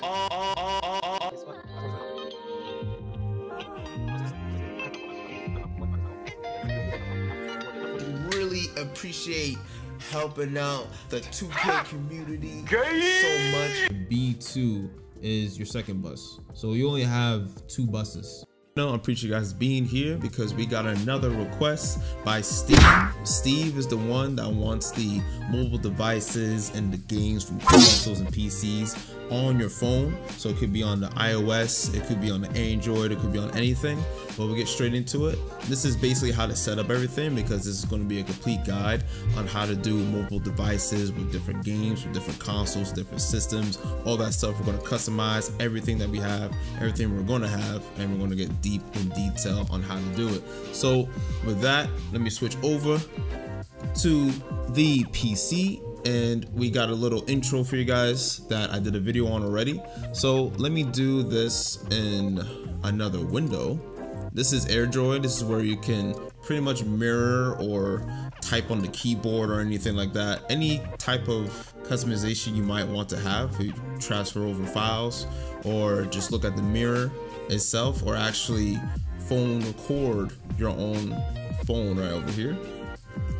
go. Really appreciate helping out the 2K ah! community so much. B2 is your second bus. So you only have two buses. No, I appreciate you guys being here because we got another request by Steve. Steve is the one that wants the mobile devices and the games from consoles and PCs on your phone. So it could be on the iOS, it could be on the Android, it could be on anything. But we'll get straight into it. This is basically how to set up everything because this is going to be a complete guide on how to do mobile devices with different games, with different consoles, different systems, all that stuff. We're going to customize everything that we have, everything we're going to have, and we're going to get deep in detail on how to do it. So with that, let me switch over to the PC and we got a little intro for you guys that I did a video on already. So let me do this in another window. This is AirDroid. This is where you can pretty much mirror or type on the keyboard or anything like that. Any type of customization you might want to have, you transfer over files or just look at the mirror itself or actually phone record your own phone right over here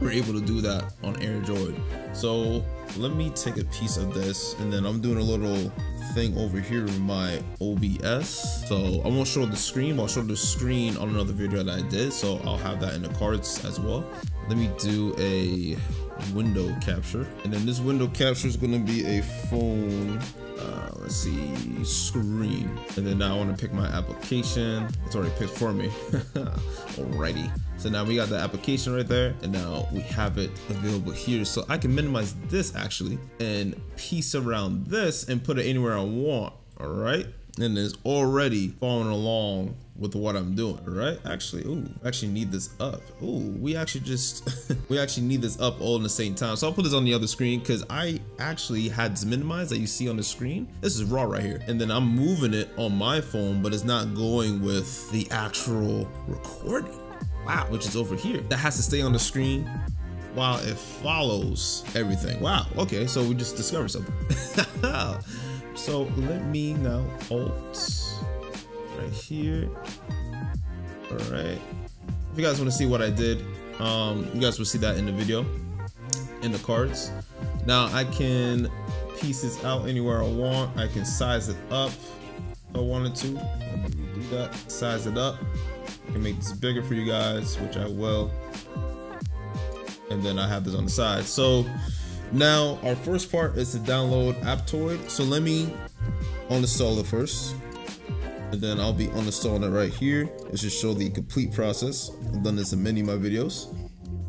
we're able to do that on AirDroid. So let me take a piece of this and then I'm doing a little thing over here with my OBS. So I won't show the screen, I'll show the screen on another video that I did. So I'll have that in the cards as well. Let me do a window capture. And then this window capture is gonna be a phone uh, let's see, screen. And then now I want to pick my application. It's already picked for me. Alrighty. So now we got the application right there and now we have it available here. So I can minimize this actually and piece around this and put it anywhere I want. All right. And it's already following along with what I'm doing, right? Actually, ooh, actually need this up. Ooh, we actually just, we actually need this up all in the same time. So I'll put this on the other screen because I actually had this minimized that you see on the screen. This is raw right here. And then I'm moving it on my phone, but it's not going with the actual recording. Wow, which is over here. That has to stay on the screen while it follows everything. Wow, okay, so we just discovered something. so let me now alt right here. All right. If you guys want to see what I did, um, you guys will see that in the video, in the cards. Now I can piece this out anywhere I want. I can size it up if I wanted to. Do that. Size it up. I can make this bigger for you guys, which I will. And then I have this on the side. So now our first part is to download Aptoide. So let me uninstall it first and then I'll be uninstalling it right here. It should show the complete process. I've done this in many of my videos.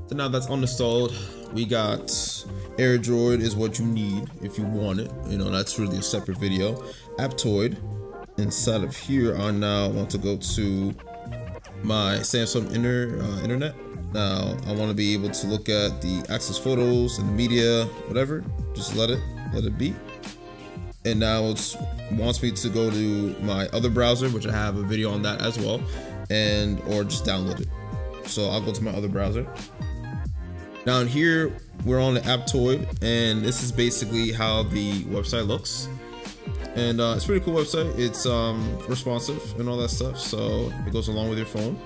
So now that's uninstalled, we got AirDroid is what you need if you want it. You know, that's really a separate video. Aptoide, Inside of here, I now want to go to my Samsung inner, uh, internet. Now, I want to be able to look at the access photos and the media, whatever. Just let it, let it be and now it wants me to go to my other browser which I have a video on that as well and or just download it. So I'll go to my other browser. Down here we're on the Aptoide and this is basically how the website looks. And uh, it's pretty cool website. It's um, responsive and all that stuff so it goes along with your phone.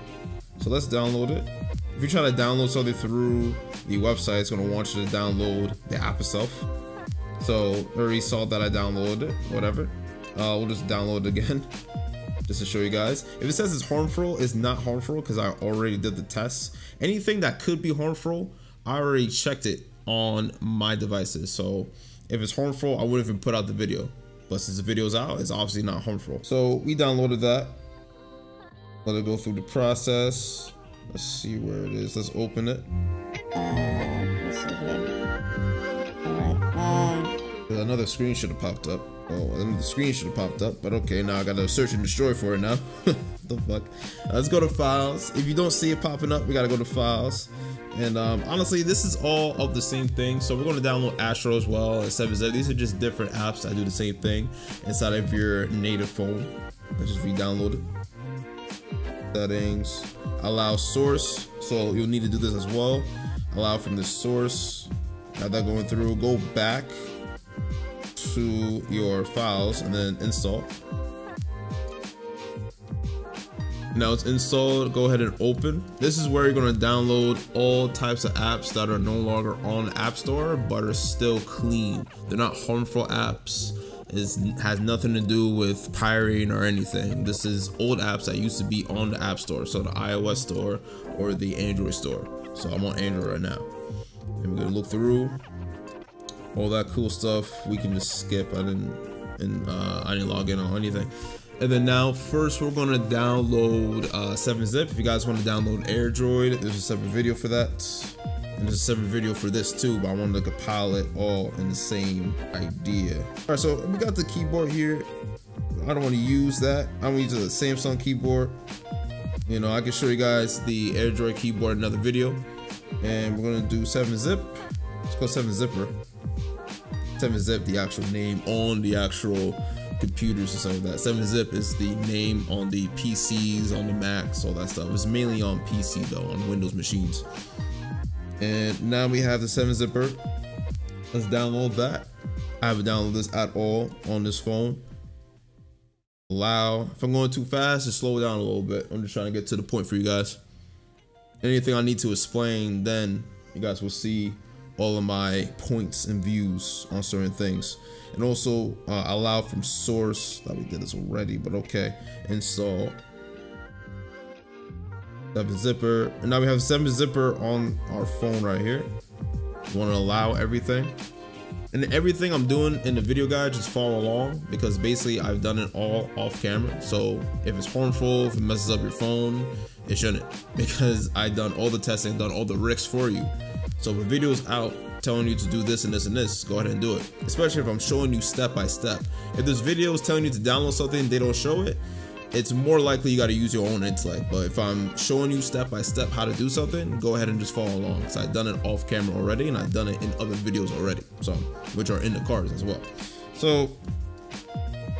So let's download it. If you try to download something through the website it's going to want you to download the app itself so already saw that I downloaded it, whatever. Uh, we'll just download it again just to show you guys. If it says it's harmful, it's not harmful because I already did the test. Anything that could be harmful, I already checked it on my devices. So if it's harmful, I wouldn't even put out the video. But since the video's out, it's obviously not harmful. So we downloaded that. Let it go through the process. Let's see where it is. Let's open it. Another screen should have popped up. Oh, the screen should have popped up, but okay, now I gotta search and destroy for it now. the fuck? Let's go to files. If you don't see it popping up, we gotta go to files. And um, honestly, this is all of the same thing. So we're gonna download Astro as well and 7Z. These are just different apps that do the same thing inside of your native phone. Let's just re-download it. Settings, allow source. So you'll need to do this as well. Allow from the source. Have that going through. Go back to your files and then install. Now it's installed, go ahead and open. This is where you're gonna download all types of apps that are no longer on App Store, but are still clean. They're not harmful apps. It has nothing to do with pirating or anything. This is old apps that used to be on the App Store, so the iOS store or the Android store. So I'm on Android right now. We're gonna look through all that cool stuff. We can just skip. I didn't, and uh, I didn't log in on anything. And then now, first we're gonna download uh, 7-Zip. If you guys want to download AirDroid, there's a separate video for that. And there's a separate video for this too, but I wanted to compile it all in the same idea. All right, so we got the keyboard here. I don't want to use that. I'm gonna use a Samsung keyboard. You know, I can show you guys the AirDroid keyboard in another video. And we're gonna do 7-Zip. Let's go 7-Zipper. 7-Zip, the actual name on the actual computers and stuff like that. 7-Zip is the name on the PCs, on the Macs, all that stuff. It's mainly on PC though, on Windows machines. And now we have the 7-Zipper. Let's download that. I haven't downloaded this at all on this phone. Allow. If I'm going too fast, just slow down a little bit. I'm just trying to get to the point for you guys. Anything I need to explain, then you guys will see all of my points and views on certain things. And also uh, allow from source that we did this already but okay. Install 7 zipper. And now we have 7 zipper on our phone right here. Want to allow everything? And everything I'm doing in the video guide just follow along because basically I've done it all off camera. So if it's harmful if it messes up your phone it shouldn't because I've done all the testing done all the risks for you so if a video is out telling you to do this and this and this, go ahead and do it. Especially if I'm showing you step by step. If this video is telling you to download something they don't show it, it's more likely you got to use your own intellect. But if I'm showing you step by step how to do something, go ahead and just follow along. Because I've done it off camera already and I've done it in other videos already. So, which are in the cards as well. So,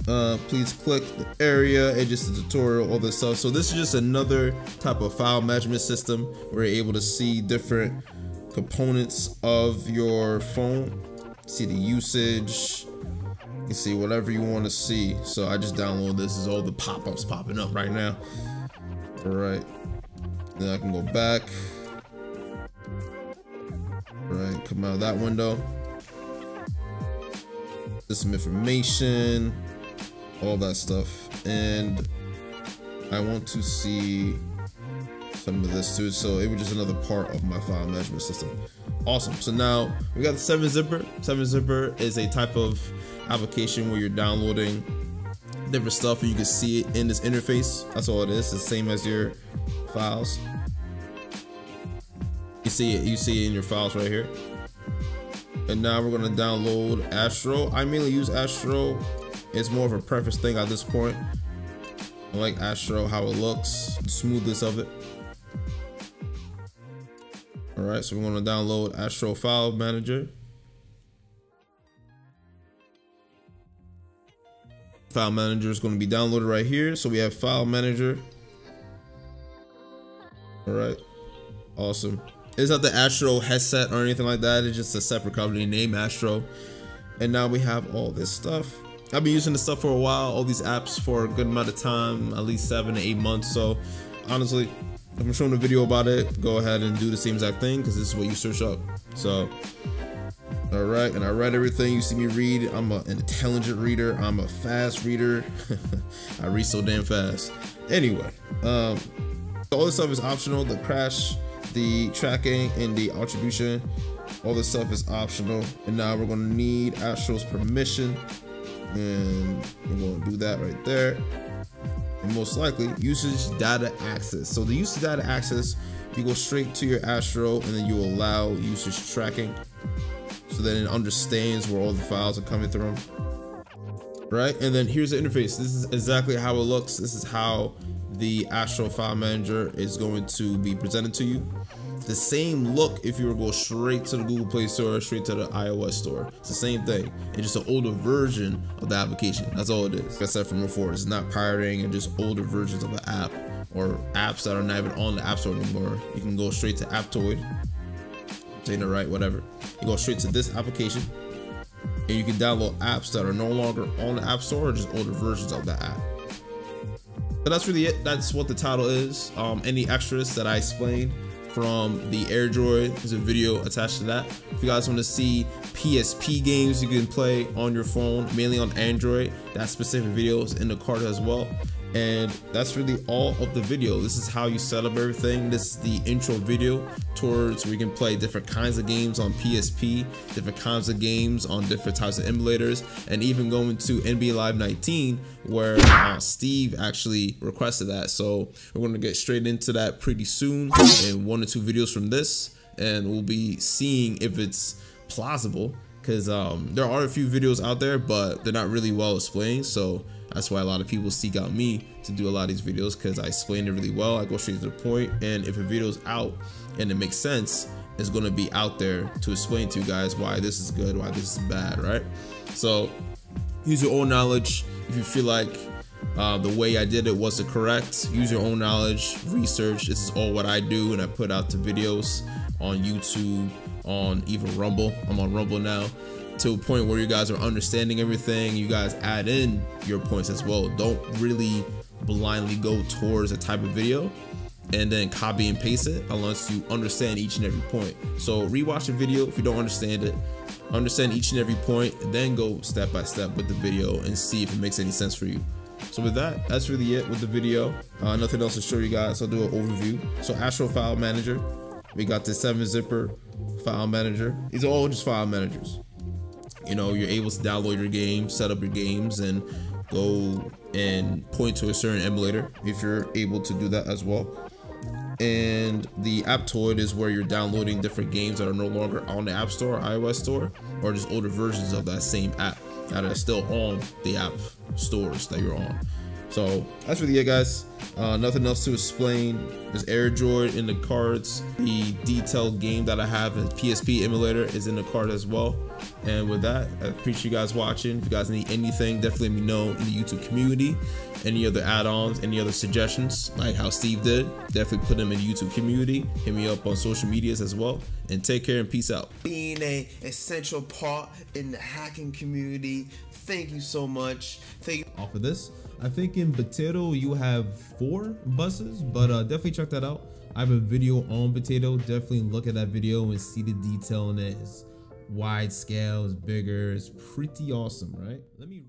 uh, please click the area, it's just a tutorial, all this stuff. So this is just another type of file management system where you're able to see different components of your phone. See the usage. You see whatever you want to see. So I just download this. is all the pop-ups popping up right now. All right. Then I can go back. All right, come out of that window. There's some information, all that stuff. And I want to see some of this too. So it was just another part of my file management system. Awesome. So now we got the 7-Zipper. 7-Zipper is a type of application where you're downloading different stuff and you can see it in this interface. That's all it is. It's the same as your files. You see it, you see it in your files right here. And now we're gonna download Astro. I mainly use Astro. It's more of a preference thing at this point. I like Astro, how it looks, the smoothness of it. All right, so we're to download Astro File Manager. File Manager is going to be downloaded right here. So we have File Manager. All right, awesome. It's not the Astro headset or anything like that. It's just a separate company named Astro. And now we have all this stuff. I've been using this stuff for a while, all these apps for a good amount of time, at least seven to eight months. So honestly, if I'm showing a video about it, go ahead and do the same exact thing because this is what you search up. So, all right, and I read everything you see me read. I'm a, an intelligent reader. I'm a fast reader. I read so damn fast. Anyway, um, all this stuff is optional. The crash, the tracking, and the attribution. All this stuff is optional. And now we're gonna need Astro's permission. And we're gonna do that right there most likely usage data access. So the usage data access, you go straight to your Astro and then you allow usage tracking so that it understands where all the files are coming through. Right, and then here's the interface. This is exactly how it looks. This is how the Astro file manager is going to be presented to you the same look if you were to go straight to the Google Play Store, straight to the iOS store. It's the same thing. It's just an older version of the application. That's all it is. Like I said from before, it's not pirating and just older versions of the app or apps that are not even on the App Store anymore. You can go straight to Aptoide, saying it right, whatever. You go straight to this application. and you can download apps that are no longer on the App Store or just older versions of the app. But that's really it. That's what the title is. Um, any extras that I explained from the AirDroid. There's a video attached to that. If you guys want to see PSP games you can play on your phone, mainly on Android, that specific video is in the card as well. And that's really all of the video. This is how you set up everything. This is the intro video towards where you can play different kinds of games on PSP, different kinds of games on different types of emulators, and even going to NBA Live 19 where uh, Steve actually requested that. So we're gonna get straight into that pretty soon in one or two videos from this, and we'll be seeing if it's plausible because um, there are a few videos out there, but they're not really well explained. So that's why a lot of people seek out me to do a lot of these videos because I explain it really well. I go straight to the point, and if a video's out and it makes sense, it's gonna be out there to explain to you guys why this is good, why this is bad, right? So use your own knowledge. If you feel like uh, the way I did it wasn't correct, use your own knowledge, research. This is all what I do, and I put out the videos on YouTube, on even Rumble. I'm on Rumble now to a point where you guys are understanding everything. You guys add in your points as well. Don't really blindly go towards a type of video and then copy and paste it unless you understand each and every point. So rewatch the video if you don't understand it, understand each and every point, then go step by step with the video and see if it makes any sense for you. So with that, that's really it with the video. Uh, nothing else to show you guys. I'll do an overview. So Astro File Manager, we got the 7 zipper file manager. These are all just file managers you know you're able to download your game set up your games and go and point to a certain emulator if you're able to do that as well and the Aptoide is where you're downloading different games that are no longer on the App Store, iOS Store, or just older versions of that same app that are still on the app stores that you're on. So that's really it, guys. Uh, nothing else to explain. There's AirDroid in the cards. The detailed game that I have, a PSP emulator, is in the card as well. And with that, I appreciate you guys watching. If you guys need anything, definitely let me know in the YouTube community. Any other add-ons, any other suggestions, like how Steve did, definitely put them in the YouTube community. Hit me up on social medias as well. And take care and peace out. Being a essential part in the hacking community. Thank you so much. Thank you. Off of this. I think in Potato you have four buses, but uh, definitely check that out. I have a video on Potato. Definitely look at that video and see the detail in it. It's wide scale, it's bigger, it's pretty awesome, right? Let me